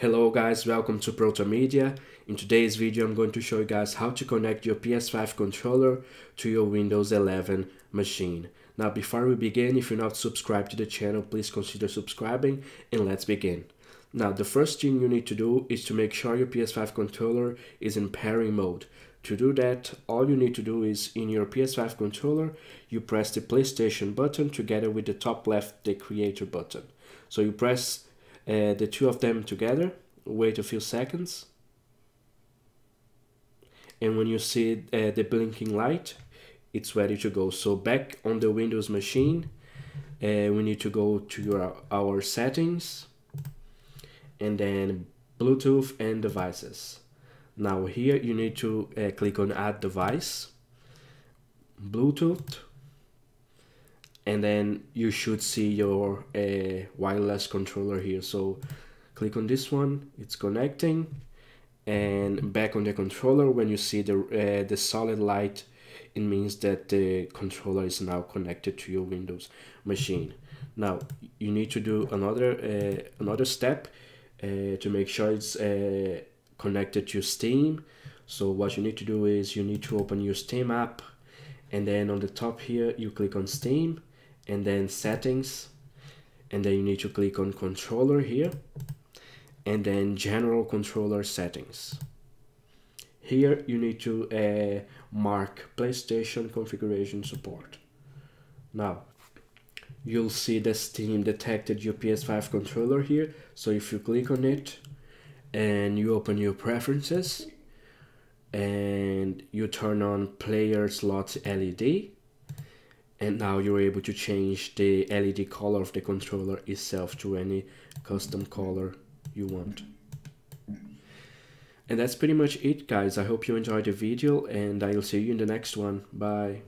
Hello guys, welcome to Proto Media. In today's video I'm going to show you guys how to connect your PS5 controller to your Windows 11 machine. Now before we begin, if you're not subscribed to the channel, please consider subscribing and let's begin. Now the first thing you need to do is to make sure your PS5 controller is in pairing mode. To do that, all you need to do is in your PS5 controller, you press the PlayStation button together with the top left the creator button. So you press uh, the two of them together, wait a few seconds, and when you see uh, the blinking light, it's ready to go. So back on the Windows machine, uh, we need to go to your, our settings, and then Bluetooth and devices. Now here you need to uh, click on add device, Bluetooth, and then you should see your uh, wireless controller here. So click on this one. It's connecting. And back on the controller when you see the uh, the solid light it means that the controller is now connected to your Windows machine. Now you need to do another uh, another step uh, to make sure it's uh, connected to Steam. So what you need to do is you need to open your Steam app. And then on the top here you click on Steam and then settings and then you need to click on controller here and then general controller settings. Here you need to uh, mark PlayStation configuration support. Now you'll see the Steam detected your PS5 controller here so if you click on it and you open your preferences and you turn on player slot LED and now you're able to change the LED color of the controller itself to any custom color you want. And that's pretty much it guys. I hope you enjoyed the video and I'll see you in the next one. Bye.